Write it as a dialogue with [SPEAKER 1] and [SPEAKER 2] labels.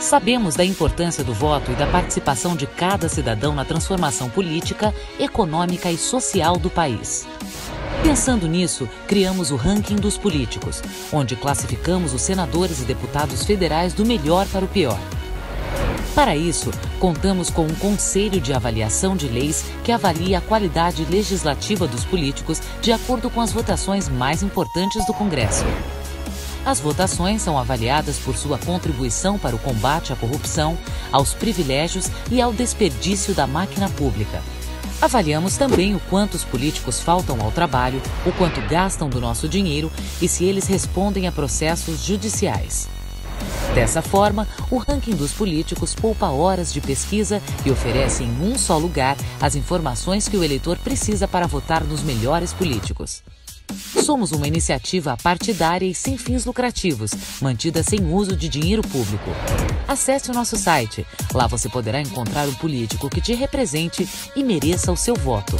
[SPEAKER 1] Sabemos da importância do voto e da participação de cada cidadão na transformação política, econômica e social do país. Pensando nisso, criamos o Ranking dos Políticos, onde classificamos os senadores e deputados federais do melhor para o pior. Para isso, contamos com um conselho de avaliação de leis que avalia a qualidade legislativa dos políticos de acordo com as votações mais importantes do Congresso. As votações são avaliadas por sua contribuição para o combate à corrupção, aos privilégios e ao desperdício da máquina pública. Avaliamos também o quanto os políticos faltam ao trabalho, o quanto gastam do nosso dinheiro e se eles respondem a processos judiciais. Dessa forma, o ranking dos políticos poupa horas de pesquisa e oferece em um só lugar as informações que o eleitor precisa para votar nos melhores políticos. Somos uma iniciativa partidária e sem fins lucrativos, mantida sem uso de dinheiro público. Acesse o nosso site. Lá você poderá encontrar um político que te represente e mereça o seu voto.